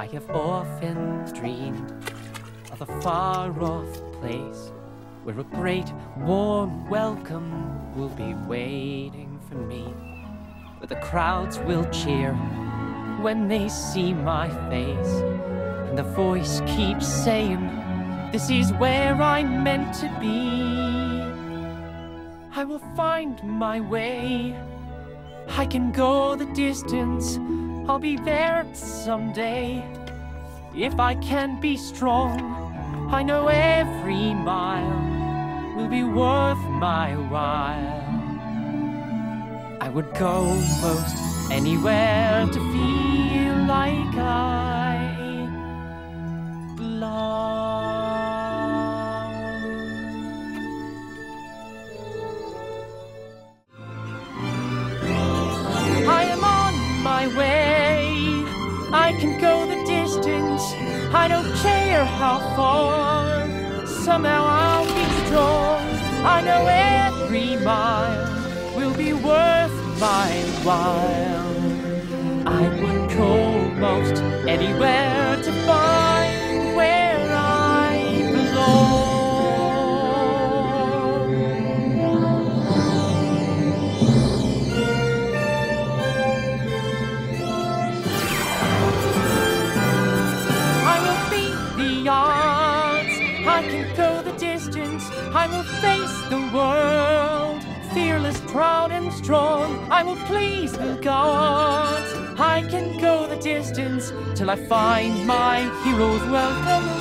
I have often dreamed of a far off place where a great warm welcome will be waiting for me. Where the crowds will cheer when they see my face, and the voice keeps saying, This is where I'm meant to be. I will find my way. I can go the distance. I'll be there someday. If I can be strong, I know every mile will be worth my while. I would go most anywhere to feel like I I can go the distance. I don't care how far. Somehow I'll be strong. I know every mile will be worth my while. I would go most anywhere I will face the world. Fearless, proud, and strong. I will please the gods. I can go the distance till I find my hero's welcome